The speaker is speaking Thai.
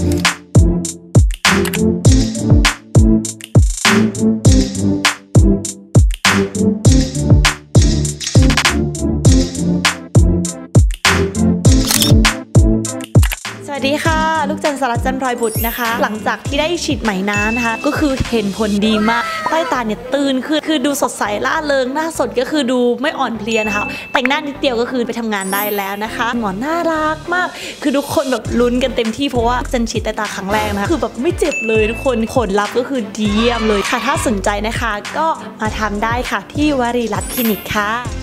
Thank สารัตจันทรอยบุตรนะคะ หลังจากที่ได้ฉีดไหมน้ำนะคะ ก็คือเห็นผลดีมากใต้ตาเนี่ยตื่นขึ้นคือดูสดใสล่าเริงหน้าสดก็คือดูไม่อ่อนเพลียนะคะแต่งหน้านิดเดียวก็คือไปทำงานได้แล้วนะคะหมอน่ารักมาก คือทุกคนแบบลุ้นกันเต็มที่เพราะว่าเจนฉีดใต้ตาครั้งแรกนะคะคือแบบไม่เจ็บเลยทุกคนผลลัพธ์ก็คือดีเยี่ยมเลยค่ะถ้าสนใจนะคะ ก็มาทำได้ค่ะที่วรีรัตน์คลินิกค่ะ